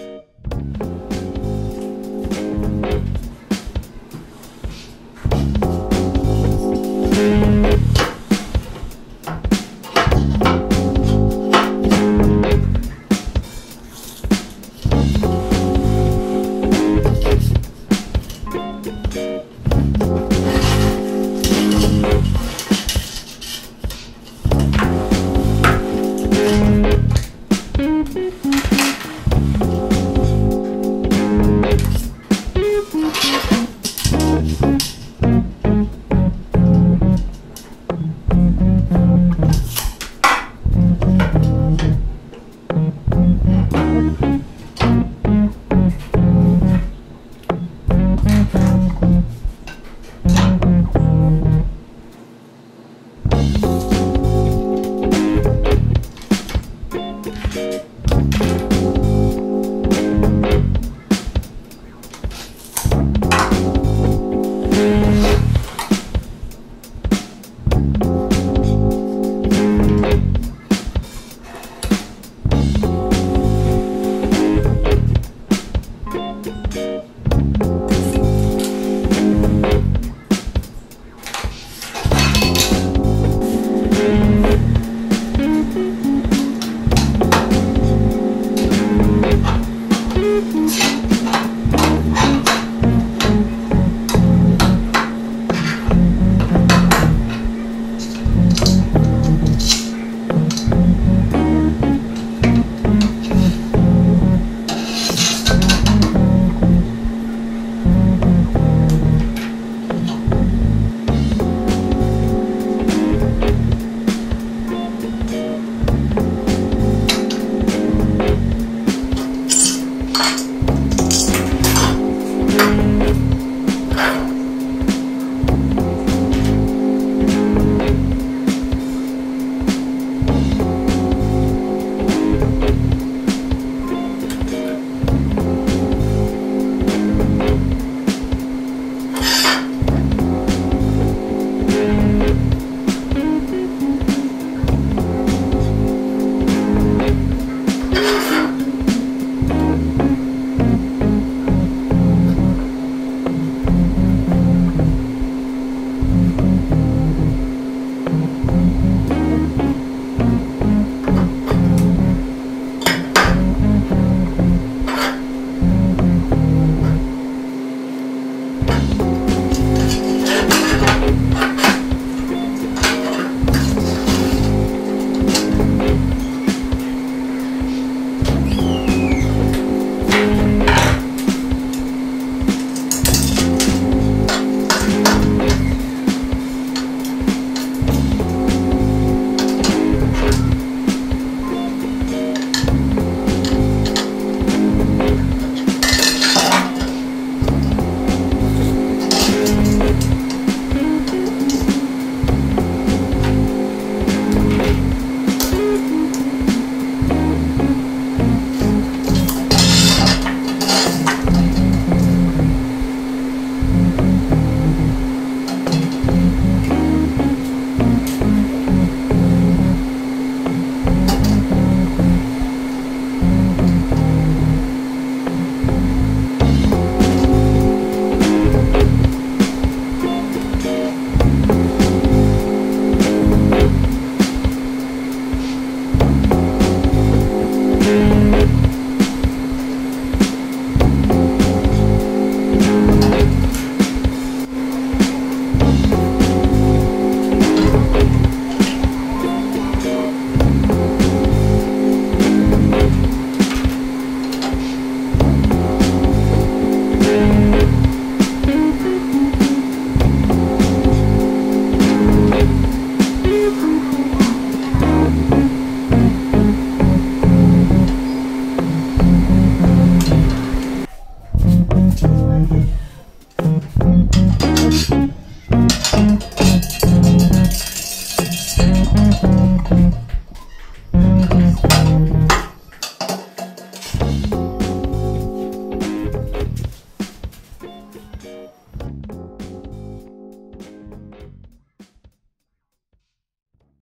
life. You.